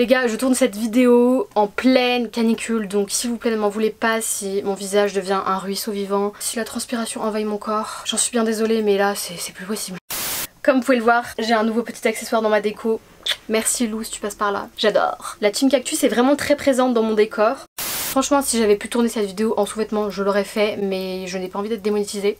Les gars, je tourne cette vidéo en pleine canicule, donc s'il vous plaît ne m'en voulez pas si mon visage devient un ruisseau vivant, si la transpiration envahit mon corps. J'en suis bien désolée, mais là c'est plus possible. Comme vous pouvez le voir, j'ai un nouveau petit accessoire dans ma déco. Merci Lou si tu passes par là. J'adore. La team cactus est vraiment très présente dans mon décor. Franchement, si j'avais pu tourner cette vidéo en sous-vêtements, je l'aurais fait, mais je n'ai pas envie d'être démonétisée.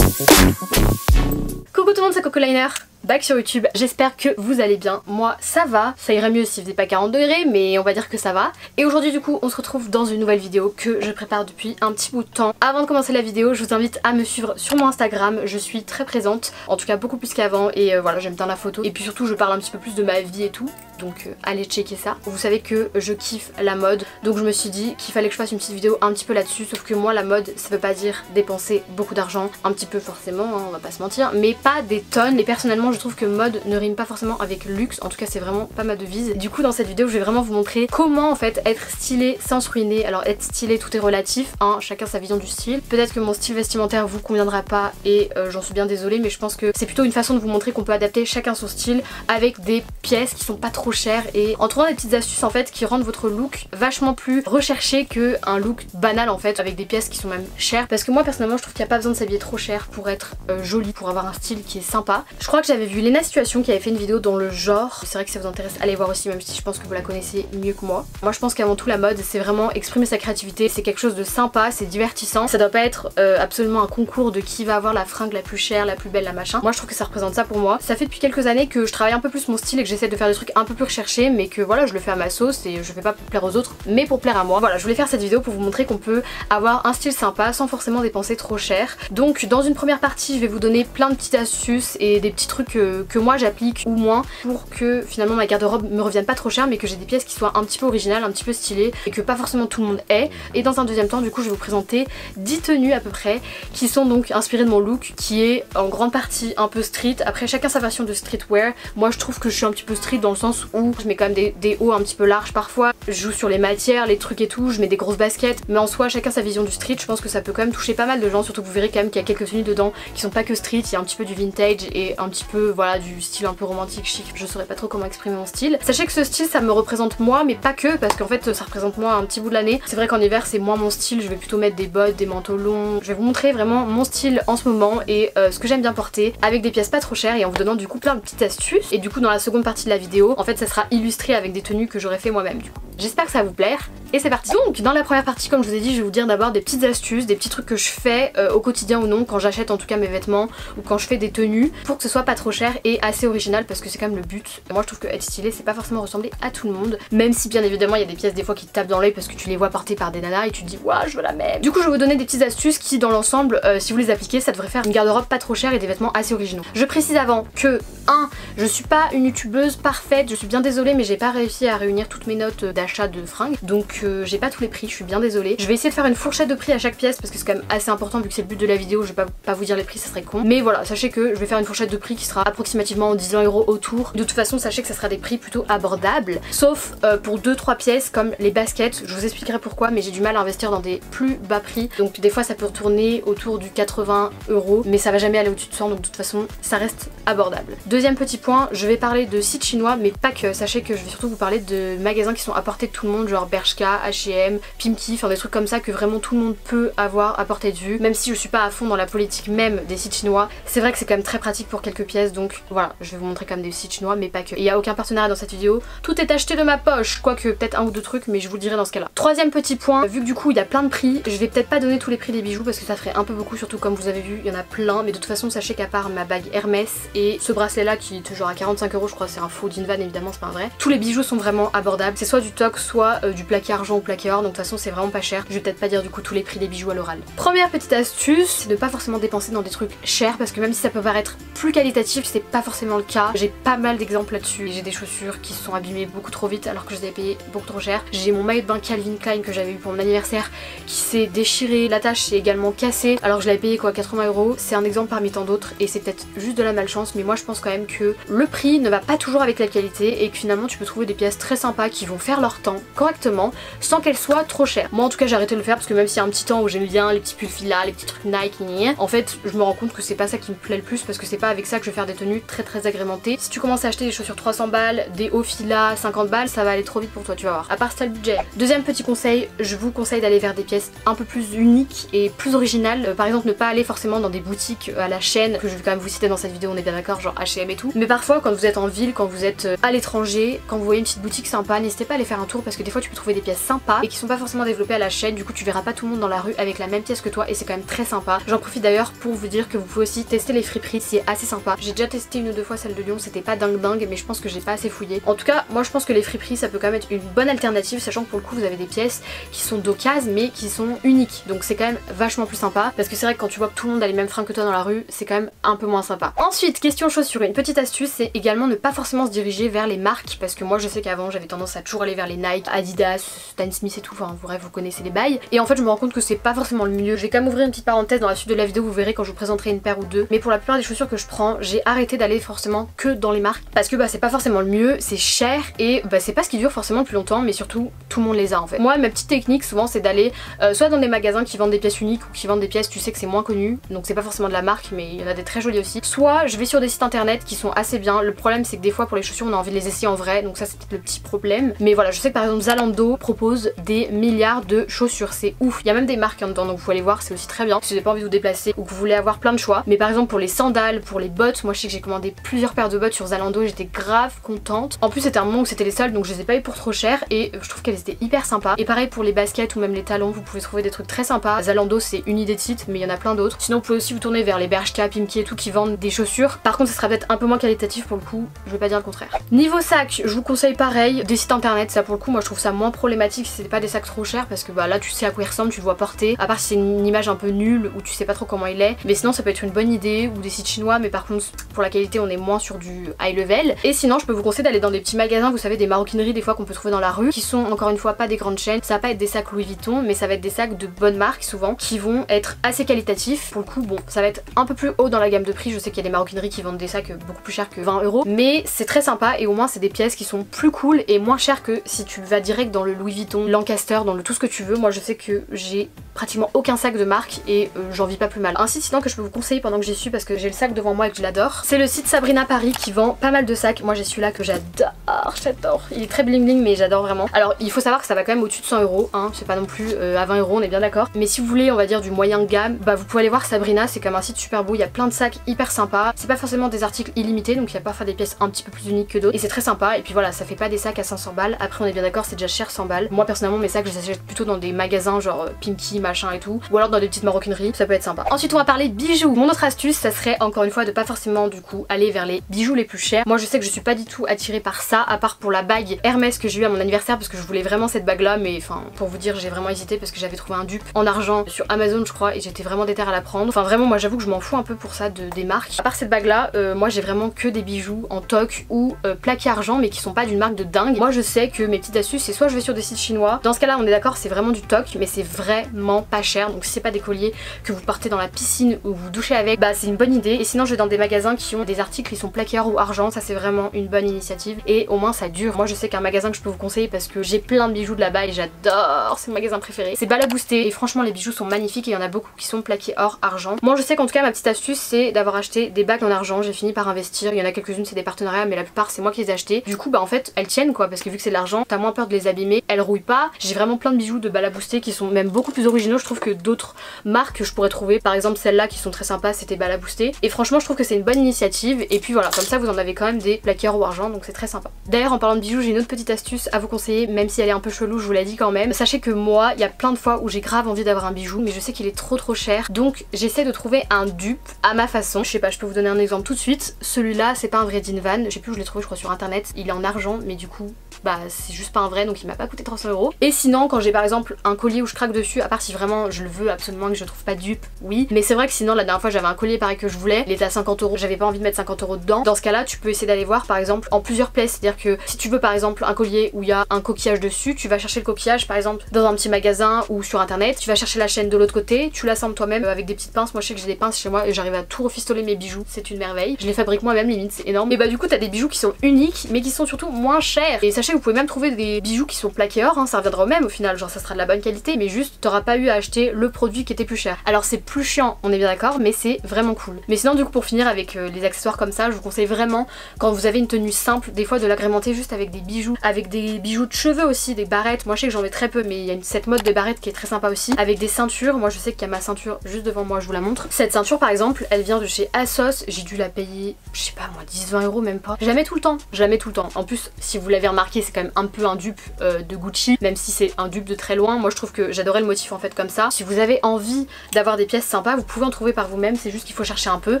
Coucou tout le monde, c'est Cocoliner back sur YouTube, j'espère que vous allez bien. Moi ça va, ça irait mieux s'il faisait pas 40 degrés mais on va dire que ça va. Et aujourd'hui du coup on se retrouve dans une nouvelle vidéo que je prépare depuis un petit bout de temps. Avant de commencer la vidéo je vous invite à me suivre sur mon Instagram, je suis très présente, en tout cas beaucoup plus qu'avant. Et euh, voilà j'aime bien la photo. Et puis surtout je parle un petit peu plus de ma vie et tout, donc euh, allez checker ça. Vous savez que je kiffe la mode. Donc je me suis dit qu'il fallait que je fasse une petite vidéo un petit peu là-dessus. Sauf que moi la mode ça veut pas dire dépenser beaucoup d'argent, un petit peu forcément hein, on va pas se mentir, mais pas des tonnes. Et personnellement je trouve que mode ne rime pas forcément avec luxe, en tout cas c'est vraiment pas ma devise. Du coup dans cette vidéo je vais vraiment vous montrer comment en fait être stylé sans se ruiner. Alors être stylé tout est relatif, hein, chacun sa vision du style. Peut-être que mon style vestimentaire vous conviendra pas et euh, j'en suis bien désolée mais je pense que c'est plutôt une façon de vous montrer qu'on peut adapter chacun son style avec des pièces qui sont pas trop chères et en trouvant des petites astuces en fait qui rendent votre look vachement plus recherché que un look banal en fait avec des pièces qui sont même chères parce que moi personnellement je trouve qu'il n'y a pas besoin de s'habiller trop cher pour être euh, jolie, pour avoir un style qui est sympa. Je crois que j'avais vu Lena Situation qui avait fait une vidéo dans le genre. C'est vrai que ça vous intéresse, allez voir aussi même si je pense que vous la connaissez mieux que moi. Moi je pense qu'avant tout la mode c'est vraiment exprimer sa créativité, c'est quelque chose de sympa, c'est divertissant. Ça doit pas être euh, absolument un concours de qui va avoir la fringue la plus chère, la plus belle, la machin. Moi je trouve que ça représente ça pour moi. Ça fait depuis quelques années que je travaille un peu plus mon style et que j'essaie de faire des trucs un peu plus recherchés mais que voilà je le fais à ma sauce et je fais pas pour plaire aux autres mais pour plaire à moi. Voilà je voulais faire cette vidéo pour vous montrer qu'on peut avoir un style sympa sans forcément dépenser trop cher. Donc dans une première partie je vais vous donner plein de petites astuces et des petits trucs que, que moi j'applique ou moins pour que finalement ma garde-robe me revienne pas trop cher mais que j'ai des pièces qui soient un petit peu originales, un petit peu stylées et que pas forcément tout le monde ait. Et dans un deuxième temps du coup je vais vous présenter 10 tenues à peu près qui sont donc inspirées de mon look qui est en grande partie un peu street. Après chacun sa version de streetwear. Moi je trouve que je suis un petit peu street dans le sens où je mets quand même des, des hauts un petit peu larges parfois. Je joue sur les matières, les trucs et tout, je mets des grosses baskets mais en soi chacun sa vision du street. Je pense que ça peut quand même toucher pas mal de gens surtout que vous verrez quand même qu'il y a quelques tenues dedans qui sont pas que street, il y a un petit peu du vintage et un petit peu voilà du style un peu romantique chic je saurais pas trop comment exprimer mon style. Sachez que ce style ça me représente moi mais pas que parce qu'en fait ça représente moi un petit bout de l'année. C'est vrai qu'en hiver c'est moins mon style, je vais plutôt mettre des bottes, des manteaux longs. Je vais vous montrer vraiment mon style en ce moment et euh, ce que j'aime bien porter avec des pièces pas trop chères et en vous donnant du coup plein de petites astuces. Et du coup dans la seconde partie de la vidéo en fait ça sera illustré avec des tenues que j'aurais fait moi-même du. J'espère que ça vous plaire et c'est parti. Donc dans la première partie comme je vous ai dit je vais vous dire d'abord des petites astuces, des petits trucs que je fais euh, au quotidien ou non quand j'achète en tout cas mes vêtements ou quand je fais des tenues pour que ce soit pas trop cher et assez original parce que c'est quand même le but. moi je trouve que être stylé c'est pas forcément ressembler à tout le monde même si bien évidemment il y a des pièces des fois qui te tapent dans l'œil parce que tu les vois portées par des nanas et tu te dis waouh je veux la même. Du coup je vais vous donner des petites astuces qui dans l'ensemble euh, si vous les appliquez ça devrait faire une garde-robe pas trop chère et des vêtements assez originaux. Je précise avant que 1 je suis pas une youtubeuse parfaite, je suis bien désolée mais j'ai pas réussi à réunir toutes mes notes d'achat de fringues donc j'ai pas tous les prix, je suis bien désolée. Je vais essayer de faire une fourchette de prix à chaque pièce parce que c'est quand même assez important vu que c'est le but de la vidéo, je vais pas, pas vous dire les prix, ça serait con. Mais voilà, sachez que je vais faire une fourchette de prix qui sera approximativement 10 euros autour. De toute façon, sachez que ça sera des prix plutôt abordables, sauf euh, pour 2-3 pièces comme les baskets. Je vous expliquerai pourquoi, mais j'ai du mal à investir dans des plus bas prix. Donc des fois ça peut retourner autour du 80 euros, mais ça va jamais aller au-dessus de 100, donc de toute façon ça reste abordable. Deuxième petit point, je vais parler de sites chinois, mais pas que. Sachez que je vais surtout vous parler de magasins qui sont à portée de tout le monde, genre Bershka, H&M, Pimki, enfin des trucs comme ça que vraiment tout le monde peut avoir à portée de vue. Même si je suis pas à fond dans la politique même des sites chinois, c'est vrai que c'est quand même très pratique pour quelques pièces, donc voilà, je vais vous montrer comme des sites chinois, mais pas que. Il n'y a aucun partenariat dans cette vidéo. Tout est acheté de ma poche, quoique peut-être un ou deux trucs, mais je vous le dirai dans ce cas-là. Troisième petit point, vu que du coup il y a plein de prix, je vais peut-être pas donner tous les prix des bijoux parce que ça ferait un peu beaucoup, surtout comme vous avez vu, il y en a plein, mais de toute façon sachez qu'à part ma bague Hermès et ce bracelet là qui est toujours à 45 euros, je crois c'est un faux d'Invan évidemment, c'est pas vrai. Tous les bijoux sont vraiment abordables, c'est soit du toc, soit euh, du plaqué argent ou plaqué or, donc de toute façon c'est vraiment pas cher. Je vais peut-être pas dire du coup tous les prix des bijoux à l'oral. Première petite astuce, c'est de pas forcément dépenser dans des trucs chers parce que même si ça peut paraître plus qualitatif, c'est pas forcément le cas. J'ai pas mal d'exemples là-dessus. J'ai des chaussures qui se sont abîmées beaucoup trop vite alors que je les ai payées beaucoup trop cher. J'ai mon maillot de bain Calvin Klein que j'avais eu pour mon anniversaire qui s'est déchiré, la tache s'est également cassée alors que je l'avais payé quoi 80 euros. C'est un exemple parmi tant d'autres et c'est peut-être juste de la malchance mais moi je pense quand même que le prix ne va pas toujours avec la qualité et que finalement tu peux trouver des pièces très sympas qui vont faire leur temps correctement sans qu'elle soit trop chère. Moi en tout cas j'ai arrêté de le faire parce que même s'il y a un petit temps où j'aime bien les petits pulls fila, les petits trucs Nike, en fait je me rends compte que c'est pas ça qui me plaît le plus parce que c'est pas avec ça que je vais faire des tenues très très agrémentées. Si tu commences à acheter des chaussures 300 balles, des hauts fila 50 balles, ça va aller trop vite pour toi, tu vas voir. À part ça le budget. Deuxième petit conseil, je vous conseille d'aller vers des pièces un peu plus uniques et plus originales. Euh, par exemple ne pas aller forcément dans des boutiques euh, à la chaîne que je vais quand même vous citer dans cette vidéo, on est bien d'accord, genre H&M et tout. Mais parfois quand vous êtes en ville, quand vous êtes euh, à l'étranger, quand vous voyez une petite boutique sympa, n'hésitez pas à aller faire un tour parce que des fois tu peux trouver des pièces sympas et qui sont pas forcément développées à la chaîne. Du coup tu verras pas tout le monde dans la rue avec la même pièce que toi et c'est quand même très sympa. J'en profite d'ailleurs pour vous dire que vous pouvez aussi tester les friperies, c'est assez sympa. J'ai déjà testé une ou deux fois celle de Lyon, c'était pas dingue dingue mais je pense que j'ai pas assez fouillé. En tout cas moi je pense que les friperies ça peut quand même être une bonne alternative sachant que pour le coup vous avez des pièces qui sont d'occasion mais qui sont uniques donc c'est quand même vachement plus sympa parce que c'est vrai que quand tu vois que tout le monde a les mêmes fringues que toi dans la rue c'est quand même un peu moins sympa. Ensuite question chaussures, une petite astuce c'est également ne pas forcément se diriger vers les marques parce que moi je sais qu'avant j'avais tendance à toujours aller vers les Nike, Adidas, Stan Smith et tout, enfin bref vous connaissez les bails et en fait je me rends compte que c'est pas forcément le mieux. Je vais quand même ouvrir une petite parenthèse dans la suite de la vidéo vous verrez quand je vous présenterai une paire ou deux mais pour la plupart des chaussures que je prends j'ai arrêté d'aller forcément que dans les marques parce que bah c'est pas forcément le mieux, c'est cher et bah c'est pas ce qui dure forcément plus longtemps mais surtout tout le monde les a en fait. Moi ma petite technique souvent c'est d'aller euh, soit dans des magasins qui vendent des pièces uniques ou qui vendent des pièces tu sais que c'est moins connu donc c'est pas forcément de la marque mais il y en a des très jolies aussi. Soit je vais sur des sites internet qui sont assez bien, le problème c'est que des fois pour les chaussures on a envie de les essayer en vrai donc ça c'est peut-être le petit problème. Mais voilà je sais que par exemple Zalando propose des milliards de chaussures, c'est ouf. Il y a même des marques en dedans donc vous pouvez aller voir c'est aussi très bien si vous n'avez pas envie de vous déplacer ou que vous voulez avoir plein de choix. Mais par exemple pour les sandales, pour les bottes, moi je sais que j'ai commandé plusieurs paires de bottes sur Zalando et j'étais grave contente. En plus c'était un moment où c'était les soldes donc je les ai pas eu pour trop cher et je trouve qu'elles étaient hyper sympas. Et pareil pour les baskets ou même les talons vous pouvez trouver des trucs très sympas. Zalando c'est une idée de site mais il y en a plein d'autres. Sinon vous pouvez aussi vous tourner vers les Bershka, Pimki et tout qui vendent des chaussures. Par contre ce sera peut-être un peu moins qualitatif pour le coup, je vais pas dire le contraire. Niveau sac, je vous conseille pareil, des sites internet, ça pour le coup moi je trouve ça moins problématique si c'est pas des sacs trop chers parce que bah là tu sais à quoi il ressemble, tu le vois porter. À part si c'est une image un peu nulle ou tu sais pas trop comment il est. Mais sinon ça peut être une bonne idée ou des sites chinois mais par contre pour la qualité on est moins sur du high level. Et sinon je peux vous conseiller d'aller dans des petits magasins, vous savez des maroquineries des fois qu'on peut trouver dans la rue qui sont encore une fois pas des grandes chaînes. Ça va pas être des sacs Louis Vuitton mais ça va être des sacs de bonne marque souvent qui vont être assez qualitatifs. Pour le coup bon ça va être un peu plus haut dans la gamme de prix. Je sais qu'il y a des maroquineries qui vendent des sacs beaucoup plus chers que 20 euros mais c'est très sympa et au moins c'est des pièces qui sont plus cool et moins chères que si tu vas direct dans le Louis Vuitton, Lancaster, dans le tout ce que tu veux. Moi je sais que j'ai pratiquement aucun sac de marque et euh, j'en vis pas plus mal. Un site sinon que je peux vous conseiller pendant que j'y suis parce que j'ai le sac devant moi et que je l'adore. C'est le site Sabrina Paris qui vend pas mal de sacs. Moi j'ai celui-là que j'adore, j'adore. Il est très bling bling mais j'adore vraiment. Alors il faut savoir que ça va quand même au-dessus de 100 euros, hein. c'est pas non plus euh, à 20 euros, on est bien d'accord. Mais si vous voulez on va dire du moyen gamme, bah vous pouvez aller voir Sabrina, c'est comme un site super beau, il y a plein de sacs hyper sympas. C'est pas forcément des articles illimités donc il y a parfois des pièces un petit peu plus uniques que d'autres et c'est très sympa et puis voilà ça fait pas des sacs à 500 balles. Après on est bien d'accord c'est déjà cher 100 balles. Moi personnellement mes sacs je les achète plutôt dans des magasins genre euh, Pimki et tout ou alors dans des petites maroquineries, ça peut être sympa. Ensuite on va parler bijoux. Mon autre astuce ça serait encore une fois de pas forcément du coup aller vers les bijoux les plus chers. Moi je sais que je suis pas du tout attirée par ça à part pour la bague Hermès que j'ai eu à mon anniversaire parce que je voulais vraiment cette bague là mais enfin pour vous dire j'ai vraiment hésité parce que j'avais trouvé un dupe en argent sur Amazon je crois et j'étais vraiment déter à la prendre. Enfin vraiment moi j'avoue que je m'en fous un peu pour ça de, des marques. À part cette bague là, euh, moi j'ai vraiment que des bijoux en toc ou euh, plaqué argent mais qui sont pas d'une marque de dingue. Moi je sais que mes petites astuces c'est soit je vais sur des sites chinois, dans ce cas là on est d'accord c'est vraiment du toc mais c'est vraiment pas cher donc si c'est pas des colliers que vous partez dans la piscine ou vous douchez avec bah c'est une bonne idée et sinon je vais dans des magasins qui ont des articles qui sont plaqués or ou argent ça c'est vraiment une bonne initiative et au moins ça dure. Moi je sais qu'un magasin que je peux vous conseiller parce que j'ai plein de bijoux de là-bas et j'adore, c'est mon magasin préféré. C'est Balaboosté et franchement les bijoux sont magnifiques et il y en a beaucoup qui sont plaqués or argent. Moi je sais qu'en tout cas ma petite astuce c'est d'avoir acheté des bagues en argent, j'ai fini par investir, il y en a quelques-unes c'est des partenariats mais la plupart c'est moi qui les ai achetés. Du coup bah en fait elles tiennent quoi parce que vu que c'est de l'argent t'as moins peur de les abîmer, elles rouillent pas. J'ai vraiment plein de bijoux de Balaboosté qui sont même beaucoup plus je trouve que d'autres marques que je pourrais trouver. Par exemple celles-là qui sont très sympas c'était Balaboosté et franchement je trouve que c'est une bonne initiative et puis voilà comme ça vous en avez quand même des plaqués or ou argent donc c'est très sympa. D'ailleurs en parlant de bijoux j'ai une autre petite astuce à vous conseiller même si elle est un peu chelou je vous l'ai dit quand même. Sachez que moi il y a plein de fois où j'ai grave envie d'avoir un bijou mais je sais qu'il est trop trop cher donc j'essaie de trouver un dupe à ma façon. Je sais pas je peux vous donner un exemple tout de suite. Celui-là c'est pas un vrai Dinvan, je sais plus où je l'ai trouvé je crois sur internet. Il est en argent mais du coup bah c'est juste pas un vrai donc il m'a pas coûté 300 euros. Et sinon quand j'ai par exemple un collier où je craque dessus, à part vraiment je le veux absolument que je trouve pas dupe, oui. Mais c'est vrai que sinon la dernière fois j'avais un collier pareil que je voulais, il était à 50 euros, j'avais pas envie de mettre 50 euros dedans. Dans ce cas là tu peux essayer d'aller voir par exemple en plusieurs pièces, c'est-à-dire que si tu veux par exemple un collier où il y a un coquillage dessus, tu vas chercher le coquillage par exemple dans un petit magasin ou sur internet, tu vas chercher la chaîne de l'autre côté, tu l'assembles toi-même avec des petites pinces. Moi je sais que j'ai des pinces chez moi et j'arrive à tout refistoler mes bijoux, c'est une merveille. Je les fabrique moi-même limite, c'est énorme. Et bah du coup t'as des bijoux qui sont uniques mais qui sont surtout moins chers. Et sachez vous pouvez même trouver des bijoux qui sont plaqués or, hein, ça reviendra au même au final, genre ça sera de la bonne qualité mais juste t'auras pas eu à acheter le produit qui était plus cher. Alors c'est plus chiant, on est bien d'accord, mais c'est vraiment cool. Mais sinon du coup pour finir avec euh, les accessoires comme ça, je vous conseille vraiment quand vous avez une tenue simple, des fois de l'agrémenter juste avec des bijoux, avec des bijoux de cheveux aussi, des barrettes. Moi je sais que j'en ai très peu mais il y a cette mode des barrettes qui est très sympa aussi. Avec des ceintures, moi je sais qu'il y a ma ceinture juste devant moi, je vous la montre. Cette ceinture par exemple, elle vient de chez Asos, j'ai dû la payer, je sais pas moi, 10-20 euros même pas. Jamais tout le temps, jamais tout le temps. En plus si vous l'avez remarqué c'est quand même un peu un dupe euh, de Gucci, même si c'est un dupe de très loin. Moi je trouve que j'adorais le motif en fait comme ça. Si vous avez envie d'avoir des pièces sympas, vous pouvez en trouver par vous-même, c'est juste qu'il faut chercher un peu.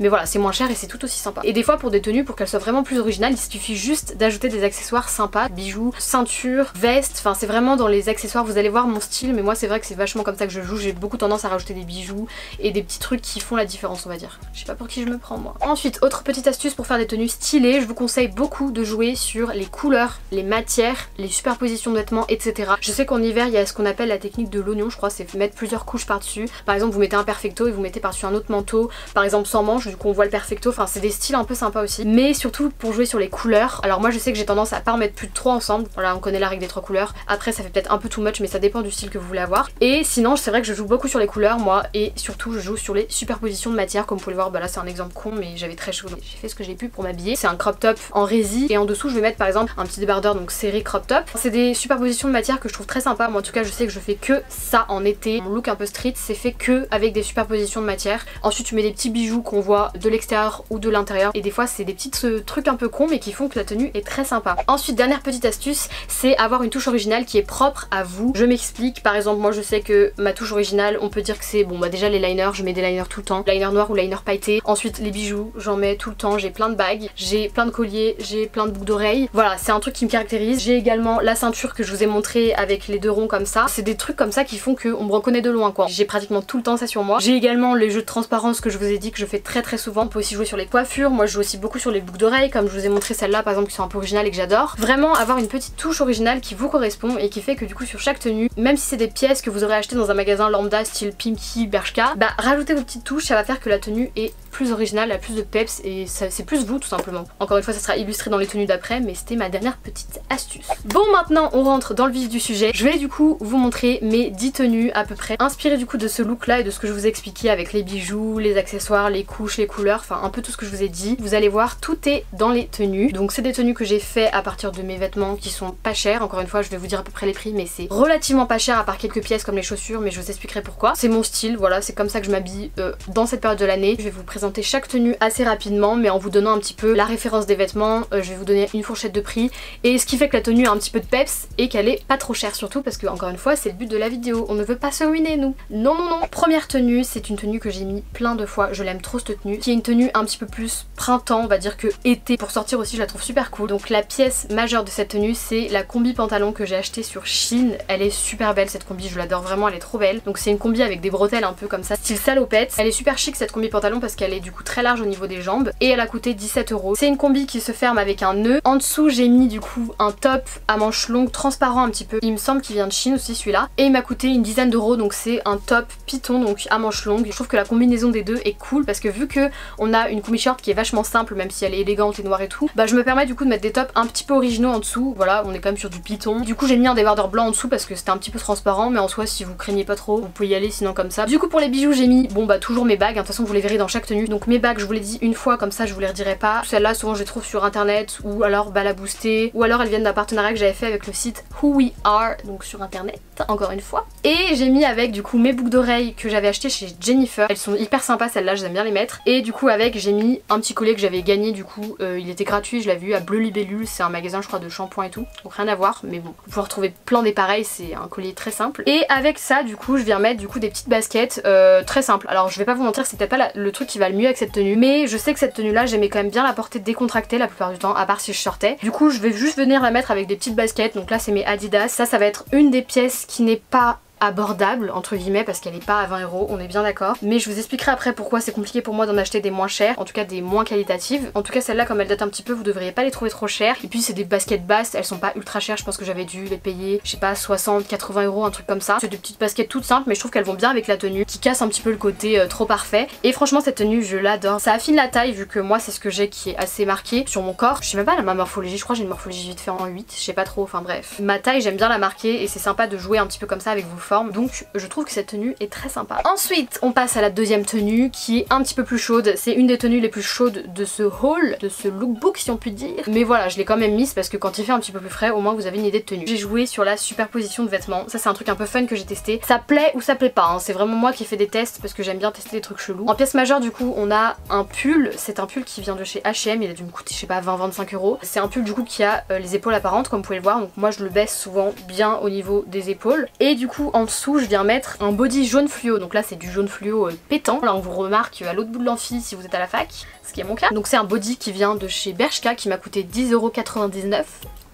Mais voilà, c'est moins cher et c'est tout aussi sympa. Et des fois pour des tenues, pour qu'elles soient vraiment plus originales, il suffit juste d'ajouter des accessoires sympas, bijoux, ceinture, veste, enfin c'est vraiment dans les accessoires, vous allez voir mon style, mais moi c'est vrai que c'est vachement comme ça que je joue, j'ai beaucoup tendance à rajouter des bijoux et des petits trucs qui font la différence on va dire. Je sais pas pour qui je me prends moi. Ensuite, autre petite astuce pour faire des tenues stylées, je vous conseille beaucoup de jouer sur les couleurs, les matières, les superpositions de vêtements, etc. Je sais qu'en hiver il y a ce qu'on appelle la technique de l'oignon, je crois, c'est mettre plusieurs couches par dessus. Par exemple vous mettez un perfecto et vous mettez par-dessus un autre manteau, par exemple sans manche, du coup on voit le perfecto, enfin c'est des styles un peu sympas aussi. Mais surtout pour jouer sur les couleurs, alors moi je sais que j'ai tendance à pas en mettre plus de 3 ensemble, voilà on connaît la règle des trois couleurs, après ça fait peut-être un peu too much mais ça dépend du style que vous voulez avoir. Et sinon c'est vrai que je joue beaucoup sur les couleurs moi et surtout je joue sur les superpositions de matière comme vous pouvez le voir, bah là c'est un exemple con mais j'avais très chaud j'ai fait ce que j'ai pu pour m'habiller. C'est un crop top en rési et en dessous je vais mettre par exemple un petit débardeur donc série crop top. C'est des superpositions de matière que je trouve très sympa, moi en tout cas je sais que je fais que ça en été. Mon look un peu street c'est fait que avec des superpositions de matière. Ensuite tu mets des petits bijoux qu'on voit de l'extérieur ou de l'intérieur et des fois c'est des petits trucs un peu cons mais qui font que la tenue est très sympa. Ensuite dernière petite astuce c'est avoir une touche originale qui est propre à vous. Je m'explique, par exemple moi je sais que ma touche originale on peut dire que c'est bon bah déjà les liners, je mets des liners tout le temps, liner noir ou liner pailleté. Ensuite les bijoux j'en mets tout le temps, j'ai plein de bagues, j'ai plein de colliers, j'ai plein de boucles d'oreilles. Voilà c'est un truc qui me caractérise. J'ai également la ceinture que je vous ai montré avec les deux ronds comme ça. C'est des trucs comme ça qui font qu'on me reconnaît de loin quoi. J'ai pratiquement tout le temps ça sur moi. J'ai également les jeux de transparence que je vous ai dit que je fais très très souvent. On peut aussi jouer sur les coiffures. Moi je joue aussi beaucoup sur les boucles d'oreilles comme je vous ai montré celle-là par exemple qui sont un peu originales et que j'adore. Vraiment avoir une petite touche originale qui vous correspond et qui fait que du coup sur chaque tenue, même si c'est des pièces que vous aurez achetées dans un magasin lambda style Pimki, Bershka, bah rajoutez vos petites touches, ça va faire que la tenue est plus originale, a plus de peps et c'est plus vous tout simplement. Encore une fois ça sera illustré dans les tenues d'après mais c'était ma dernière petite astuce. Bon maintenant on rentre dans le vif du sujet. Je vais du coup vous montrer mes 10 tenues à peu près inspirées du coup de ce look là et de ce que je vous ai expliqué avec les bijoux, les accessoires, les couches, les couleurs, enfin un peu tout ce que je vous ai dit. Vous allez voir tout est dans les tenues. Donc c'est des tenues que j'ai fait à partir de mes vêtements qui sont pas chers. Encore une fois je vais vous dire à peu près les prix mais c'est relativement pas cher à part quelques pièces comme les chaussures mais je vous expliquerai pourquoi. C'est mon style, voilà c'est comme ça que je m'habille euh, dans cette période de l'année. Je vais vous présenter chaque tenue assez rapidement mais en vous donnant un petit peu la référence des vêtements, euh, je vais vous donner une fourchette de prix et ce qui fait que la tenue a un petit peu de peps et qu'elle est pas trop chère surtout parce que encore une fois c'est le but de la vidéo, on ne veut pas se ruiner nous. Non non non. Première tenue, c'est une tenue que j'ai mis plein de fois, je l'aime trop cette tenue, qui est une tenue un petit peu plus printemps, on va dire que été. Pour sortir aussi je la trouve super cool. Donc la pièce majeure de cette tenue c'est la combi pantalon que j'ai acheté sur Shein. Elle est super belle cette combi, je l'adore vraiment, elle est trop belle. Donc c'est une combi avec des bretelles un peu comme ça, style salopette. Elle est super chic cette combi pantalon parce qu'elle est du coup très large au niveau des jambes et elle a coûté 17 euros. C'est une combi qui se ferme avec un nœud. En dessous j'ai mis du coup un top à manches longues transparent un petit peu. Il me semble qu'il vient de Chine aussi celui-là. Et il m'a coûté une dizaine d'euros donc c'est un top python donc à manches longues. Je trouve que la combinaison des deux est cool parce que vu que on a une combi short qui est vachement simple même si elle est élégante et noire et tout, bah je me permets du coup de mettre des tops un petit peu originaux en dessous. Voilà on est quand même sur du python. Du coup j'ai mis un débardeur blanc en dessous parce que c'était un petit peu transparent mais en soi si vous craignez pas trop vous pouvez y aller sinon comme ça. Du coup pour les bijoux j'ai mis bon bah toujours mes bagues, hein. de toute façon vous les verrez dans chaque tenue. Donc mes bagues je vous l'ai dit une fois comme ça je vous les redirai pas. Celles-là souvent je les trouve sur internet ou alors bah la booster ou alors elles viennent d'un partenariat que j'avais fait avec le site Who We Are donc sur internet encore une fois. Et j'ai mis avec du coup mes boucles d'oreilles que j'avais acheté chez Jennifer. Elles sont hyper sympas celles-là, j'aime bien les mettre. Et du coup avec j'ai mis un petit collier que j'avais gagné du coup, euh, il était gratuit, je l'ai vu à Bleu Libellule, c'est un magasin je crois de shampoing et tout. Donc rien à voir mais bon, vous pouvez retrouver plein des pareils, c'est un collier très simple. Et avec ça du coup je viens mettre du coup des petites baskets euh, très simples. Alors je vais pas vous mentir c'est peut-être pas le truc qui va mieux avec cette tenue mais je sais que cette tenue là j'aimais quand même bien la porter décontractée la plupart du temps à part si je sortais. Du coup je vais juste venir la mettre avec des petites baskets donc là c'est mes Adidas. Ça ça va être une des pièces qui n'est pas abordable entre guillemets parce qu'elle est pas à 20 euros, on est bien d'accord. Mais je vous expliquerai après pourquoi c'est compliqué pour moi d'en acheter des moins chères, en tout cas des moins qualitatives. En tout cas celle-là comme elle date un petit peu, vous devriez pas les trouver trop chères. Et puis c'est des baskets basses, elles sont pas ultra chères, je pense que j'avais dû les payer, je sais pas, 60, 80 euros, un truc comme ça. C'est des petites baskets toutes simples mais je trouve qu'elles vont bien avec la tenue, qui casse un petit peu le côté euh, trop parfait. Et franchement cette tenue je l'adore. Ça affine la taille vu que moi c'est ce que j'ai qui est assez marqué sur mon corps. Je sais même pas ma morphologie, je crois j'ai une morphologie vite fait en 8, je sais pas trop, enfin bref. Ma taille j'aime bien la marquer et c'est sympa de jouer un petit peu comme ça avec vos Donc je trouve que cette tenue est très sympa. Ensuite on passe à la deuxième tenue qui est un petit peu plus chaude. C'est une des tenues les plus chaudes de ce haul, de ce lookbook si on peut dire. Mais voilà je l'ai quand même mise parce que quand il fait un petit peu plus frais au moins vous avez une idée de tenue. J'ai joué sur la superposition de vêtements. Ça c'est un truc un peu fun que j'ai testé. Ça plaît ou ça plaît pas. Hein. C'est vraiment moi qui ai fait des tests parce que j'aime bien tester des trucs chelous. En pièce majeure du coup on a un pull. C'est un pull qui vient de chez H&M. Il a dû me coûter je sais pas 20-25 euros. C'est un pull du coup qui a euh, les épaules apparentes comme vous pouvez le voir. Donc moi je le baisse souvent bien au niveau des épaules. Et du coup en dessous je viens mettre un body jaune fluo. Donc là c'est du jaune fluo euh, pétant. Là on vous remarque à l'autre bout de l'amphi si vous êtes à la fac ce qui est mon cas. Donc c'est un body qui vient de chez Bershka qui m'a coûté 10,99€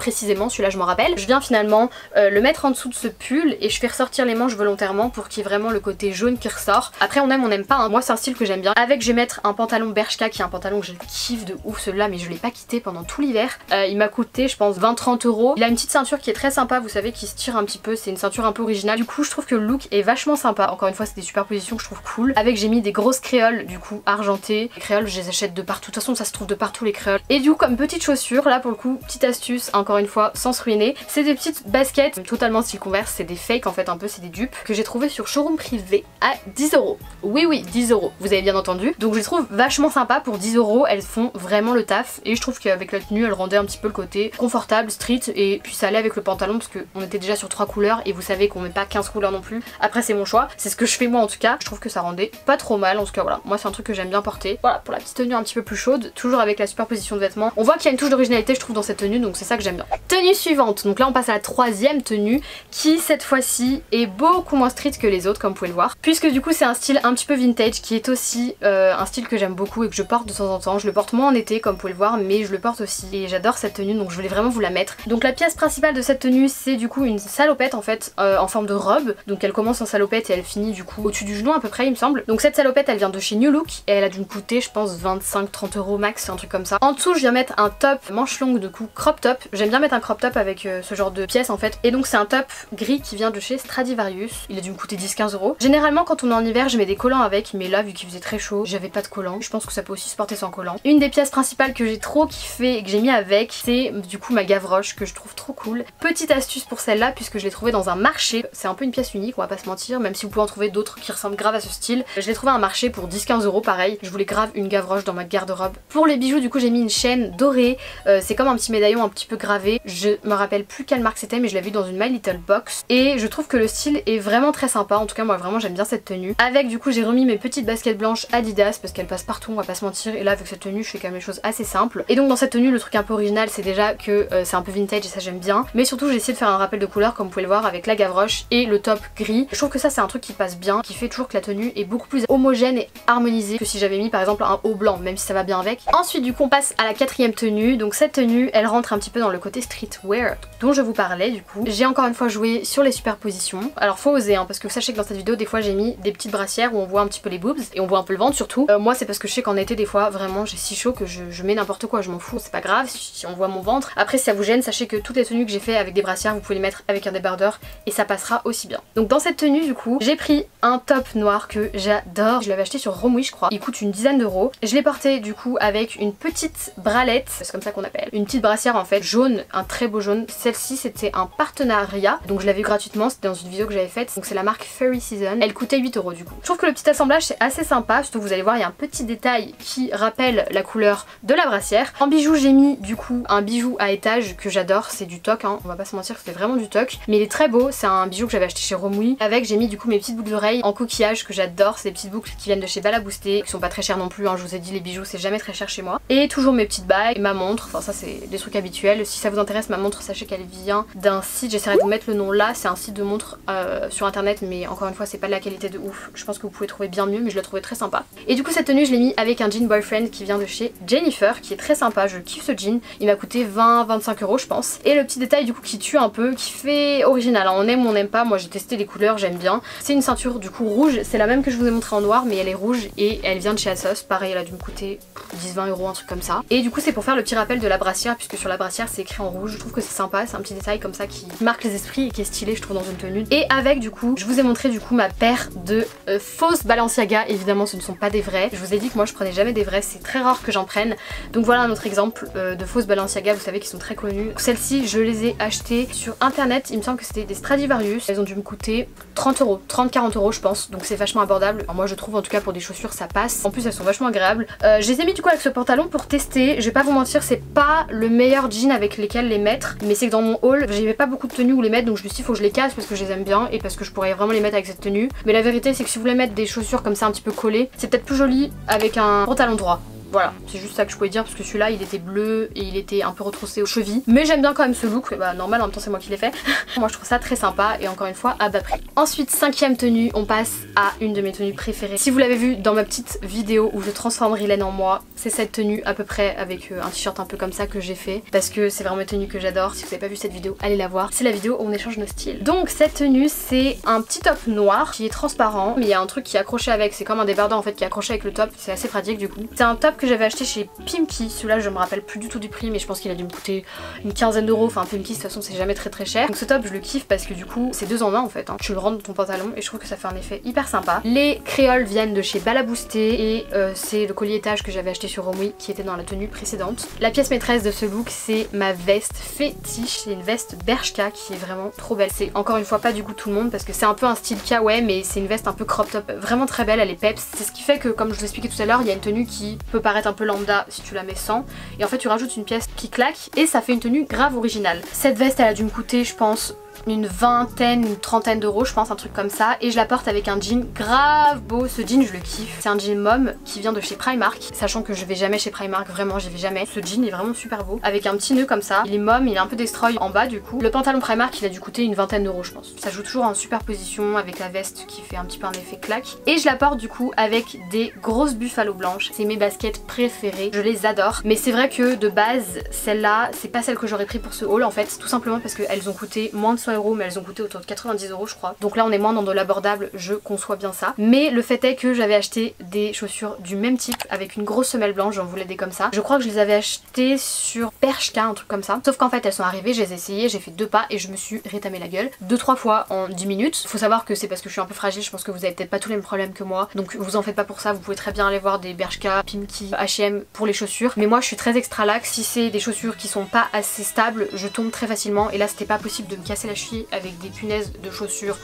précisément, celui-là je m'en rappelle. Je viens finalement euh, le mettre en dessous de ce pull et je fais ressortir les manches volontairement pour qu'il y ait vraiment le côté jaune qui ressort. Après on aime, on n'aime pas, hein. moi c'est un style que j'aime bien. Avec je vais mettre un pantalon Bershka qui est un pantalon que je kiffe de ouf celui-là mais je l'ai pas quitté pendant tout l'hiver. Euh, il m'a coûté je pense 20-30 euros. Il a une petite ceinture qui est très sympa, vous savez, qui se tire un petit peu, c'est une ceinture un peu originale. Du coup je trouve que le look est vachement sympa. Encore une fois c'est des superpositions que je trouve cool. Avec j'ai mis des grosses créoles du coup argentées. Les créoles je les de partout, de toute façon ça se trouve de partout les créoles. Et du coup comme petite chaussure, là pour le coup, petite astuce, encore une fois, sans se c'est des petites baskets totalement style Converse, c'est des fakes en fait un peu, c'est des dupes que j'ai trouvé sur showroom privé à 10 euros. Oui oui 10 euros, vous avez bien entendu. Donc je les trouve vachement sympa pour 10 euros, elles font vraiment le taf et je trouve qu'avec la tenue elles rendaient un petit peu le côté confortable, street et puis ça allait avec le pantalon parce qu'on était déjà sur trois couleurs et vous savez qu'on met pas 15 couleurs non plus. Après c'est mon choix, c'est ce que je fais moi en tout cas. Je trouve que ça rendait pas trop mal en tout cas voilà, moi c'est un truc que j'aime bien porter. Voilà pour la petite un petit peu plus chaude, toujours avec la superposition de vêtements. On voit qu'il y a une touche d'originalité je trouve dans cette tenue donc c'est ça que j'aime bien. Tenue suivante donc là on passe à la troisième tenue qui cette fois-ci est beaucoup moins street que les autres comme vous pouvez le voir. Puisque du coup c'est un style un petit peu vintage qui est aussi euh, un style que j'aime beaucoup et que je porte de temps en temps. Je le porte moins en été comme vous pouvez le voir mais je le porte aussi et j'adore cette tenue donc je voulais vraiment vous la mettre. Donc la pièce principale de cette tenue c'est du coup une salopette en fait euh, en forme de robe. Donc elle commence en salopette et elle finit du coup au-dessus du genou à peu près il me semble. Donc cette salopette elle vient de chez New Look et elle a dû me coûter je pense 25-30 euros max un truc comme ça. En dessous je viens mettre un top manche longue de coup crop top. J'aime bien mettre un crop top avec euh, ce genre de pièces en fait. Et donc c'est un top gris qui vient de chez Stradivarius. Il a dû me coûter 10-15 euros. Généralement quand on est en hiver je mets des collants avec mais là vu qu'il faisait très chaud j'avais pas de collants. Je pense que ça peut aussi se porter sans collant. Une des pièces principales que j'ai trop kiffé et que j'ai mis avec c'est du coup ma gavroche que je trouve trop cool. Petite astuce pour celle-là puisque je l'ai trouvée dans un marché. C'est un peu une pièce unique on va pas se mentir même si vous pouvez en trouver d'autres qui ressemblent grave à ce style. Je l'ai trouvé à un marché pour 10-15 euros pareil. Je voulais grave une gavroche dans ma garde-robe. Pour les bijoux du coup j'ai mis une chaîne dorée. Euh, c'est comme un petit médaillon un petit peu gravé. Je me rappelle plus quelle marque c'était mais je l'ai vu dans une My Little Box. Et je trouve que le style est vraiment très sympa. En tout cas moi vraiment j'aime bien cette tenue. Avec du coup j'ai remis mes petites baskets blanches Adidas parce qu'elles passent partout on va pas se mentir. Et là avec cette tenue je fais quand même les choses assez simples. Et donc dans cette tenue le truc un peu original c'est déjà que euh, c'est un peu vintage et ça j'aime bien. Mais surtout j'ai essayé de faire un rappel de couleur comme vous pouvez le voir avec la gavroche et le top gris. Je trouve que ça c'est un truc qui passe bien qui fait toujours que la tenue est beaucoup plus homogène et harmonisée que si j'avais mis par exemple un haut blanc même si ça va bien avec ensuite du coup on passe à la quatrième tenue donc cette tenue elle rentre un petit peu dans le côté streetwear dont je vous parlais du coup j'ai encore une fois joué sur les superpositions. Alors faut oser hein, parce que sachez que dans cette vidéo des fois j'ai mis des petites brassières où on voit un petit peu les boobs et on voit un peu le ventre surtout. Euh, moi c'est parce que je sais qu'en été des fois vraiment j'ai si chaud que je, mets n'importe quoi, je m'en fous, c'est pas grave si on voit mon ventre. Après si ça vous gêne sachez que toutes les tenues que j'ai fait avec des brassières vous pouvez les mettre avec un débardeur et ça passera aussi bien. Donc dans cette tenue du coup j'ai pris un top noir que j'adore. Je l'avais acheté sur Romwish je crois. Il coûte une dizaine d'euros. Je l'ai du coup avec une petite bralette, c'est comme ça qu'on appelle. Une petite brassière en fait jaune, un très beau jaune. Celle-ci c'était un partenariat donc je l'avais gratuitement, c'était dans une vidéo que j'avais faite. Donc c'est la marque Fairy Season. Elle coûtait 8 euros du coup. Je trouve que le petit assemblage c'est assez sympa, surtout vous allez voir il y a un petit détail qui rappelle la couleur de la brassière. En bijou j'ai mis du coup un bijou à étage que j'adore, c'est du toc hein. on va pas se mentir c'était vraiment du toc. Mais il est très beau, c'est un bijou que j'avais acheté chez Romui. Avec j'ai mis du coup mes petites boucles d'oreilles en coquillage que j'adore, c'est des petites boucles qui viennent de chez Balaboosté, qui sont pas très chères non plus, hein. je vous ai dit les bijoux c'est jamais très cher chez moi. Et toujours mes petites bagues, ma montre, enfin ça c'est des trucs habituels, si ça vous intéresse ma montre, sachez qu'elle vient d'un site, j'essaierai de vous mettre le nom là, c'est un site de montre euh, sur internet mais encore une fois c'est pas de la qualité de ouf. Je pense que vous pouvez trouver bien mieux mais je la trouvais très sympa. Et du coup cette tenue je l'ai mis avec un jean boyfriend qui vient de chez Jennifer qui est très sympa, je kiffe ce jean. Il m'a coûté 20-25 euros je pense. Et le petit détail du coup qui tue un peu, qui fait original. on aime ou on n'aime pas, moi j'ai testé les couleurs, j'aime bien. C'est une ceinture du coup rouge, c'est la même que je vous ai montré en noir mais elle est rouge et elle vient de chez Asos. Pareil elle a coûter 10-20 euros un truc comme ça. Et du coup c'est pour faire le petit rappel de la brassière puisque sur la brassière c'est écrit en rouge. Je trouve que c'est sympa, c'est un petit détail comme ça qui marque les esprits et qui est stylé je trouve dans une tenue. Et avec du coup, je vous ai montré du coup ma paire de euh, fausses Balenciaga. Évidemment ce ne sont pas des vrais. Je vous ai dit que moi je prenais jamais des vrais, c'est très rare que j'en prenne. Donc voilà un autre exemple euh, de fausses Balenciaga, vous savez qui sont très connues. Celles-ci je les ai achetées sur internet, il me semble que c'était des Stradivarius. Elles ont dû me coûter 30 euros, 30-40 euros je pense. Donc c'est vachement abordable. Alors moi je trouve en tout cas pour des chaussures ça passe. En plus elles sont vachement agréables. Euh, je les ai mis du coup avec ce pantalon pour tester. Je vais pas vous mentir c'est pas le meilleur jean avec lesquels les mettre. Mais c'est que dans mon haul j'avais pas beaucoup de tenues où les mettre donc je me suis dit faut que je les casse parce que je les aime bien et parce que je pourrais vraiment les mettre avec cette tenue. Mais la vérité c'est que si vous voulez mettre des chaussures comme ça un petit peu collées, c'est peut-être plus joli avec un pantalon droit. Voilà, c'est juste ça que je pouvais dire parce que celui-là il était bleu et il était un peu retroussé aux chevilles. Mais j'aime bien quand même ce look, bah normal en même temps c'est moi qui l'ai fait. moi je trouve ça très sympa et encore une fois à bas prix. Ensuite cinquième tenue, on passe à une de mes tenues préférées. Si vous l'avez vu dans ma petite vidéo où je transforme Rilène en moi, c'est cette tenue à peu près avec euh, un t-shirt un peu comme ça que j'ai fait parce que c'est vraiment une tenue que j'adore. Si vous n'avez pas vu cette vidéo, allez la voir. C'est la vidéo où on échange nos styles. Donc cette tenue c'est un petit top noir qui est transparent mais il y a un truc qui est accroché avec, c'est comme un débardeur en fait qui est accroché avec le top, c'est assez pratique du coup. C'est un top que j'avais acheté chez Pimki, celui-là je me rappelle plus du tout du prix mais je pense qu'il a dû me coûter une quinzaine d'euros, enfin Pimki de toute façon c'est jamais très très cher. Donc ce top je le kiffe parce que du coup c'est deux en un en fait, hein. tu le rentres dans ton pantalon et je trouve que ça fait un effet hyper sympa. Les créoles viennent de chez Balaboosté et euh, c'est le collier étage que j'avais acheté sur Romui qui était dans la tenue précédente. La pièce maîtresse de ce look c'est ma veste fétiche, c'est une veste Bershka qui est vraiment trop belle. C'est encore une fois pas du goût tout le monde parce que c'est un peu un style kawaii mais c'est une veste un peu crop top, vraiment très belle, elle est peps. C'est ce qui fait que comme je vous expliquais tout à l'heure, il y a une tenue qui peut paraître un peu lambda si tu la mets sans et en fait tu rajoutes une pièce qui claque et ça fait une tenue grave originale. Cette veste elle a dû me coûter je pense une vingtaine, une trentaine d'euros je pense, un truc comme ça. Et je la porte avec un jean grave beau, ce jean je le kiffe. C'est un jean mom qui vient de chez Primark, sachant que je vais jamais chez Primark, vraiment j'y vais jamais. Ce jean est vraiment super beau, avec un petit nœud comme ça. Il est mom, il est un peu destroy en bas du coup. Le pantalon Primark il a dû coûter une vingtaine d'euros je pense. Ça joue toujours en superposition avec la veste qui fait un petit peu un effet claque. Et je la porte du coup avec des grosses buffalo blanches. C'est mes baskets préférées, je les adore. Mais c'est vrai que de base, celle-là, c'est pas celle que j'aurais pris pour ce haul en fait, tout simplement parce qu'elles ont coûté moins de 100 euros mais elles ont coûté autour de 90 euros je crois. Donc là on est moins dans de l'abordable, je conçois bien ça. Mais le fait est que j'avais acheté des chaussures du même type avec une grosse semelle blanche, j'en voulais des comme ça. Je crois que je les avais achetées sur Perchka, un truc comme ça. Sauf qu'en fait elles sont arrivées, je les ai essayées, j'ai fait deux pas et je me suis rétamé la gueule. Deux trois fois en 10 minutes. Faut savoir que c'est parce que je suis un peu fragile, je pense que vous avez peut-être pas tous les mêmes problèmes que moi. Donc vous en faites pas pour ça, vous pouvez très bien aller voir des Bershka, Pimki, H&M pour les chaussures. Mais moi je suis très extra lax, si c'est des chaussures qui sont pas assez stables, je tombe très facilement et là c'était pas possible de me casser la avec des punaises de chaussures